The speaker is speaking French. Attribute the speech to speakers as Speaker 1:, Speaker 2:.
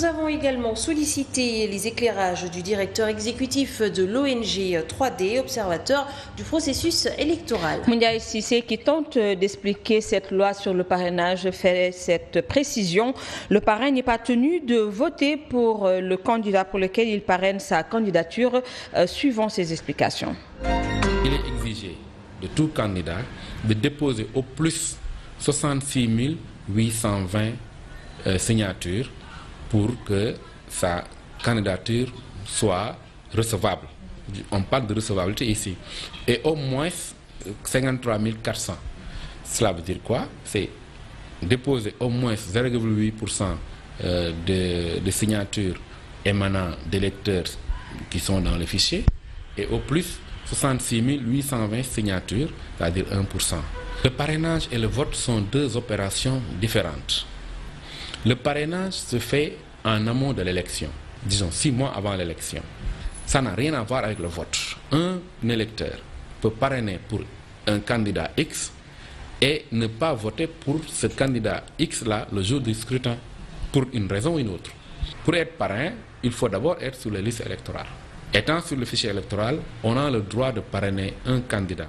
Speaker 1: Nous avons également sollicité les éclairages du directeur exécutif de l'ONG 3D, observateur du processus électoral.
Speaker 2: Moundiaï Sissé, qui tente d'expliquer cette loi sur le parrainage, fait cette précision. Le parrain n'est pas tenu de voter pour le candidat pour lequel il parraine sa candidature, euh, suivant ses explications.
Speaker 3: Il est exigé de tout candidat de déposer au plus 66 820 euh, signatures pour que sa candidature soit recevable. On parle de recevabilité ici. Et au moins 53 400. Cela veut dire quoi? C'est déposer au moins 0,8% euh, de, signatures émanant d'électeurs qui sont dans le fichier et au plus 66 820 signatures, c'est-à-dire 1%. Le parrainage et le vote sont deux opérations différentes. Le parrainage se fait en amont de l'élection, disons six mois avant l'élection. Ça n'a rien à voir avec le vote. Un électeur peut parrainer pour un candidat X et ne pas voter pour ce candidat X-là le jour du scrutin, pour une raison ou une autre. Pour être parrain, il faut d'abord être sur les listes électorales. Étant sur le fichier électoral, on a le droit de parrainer un candidat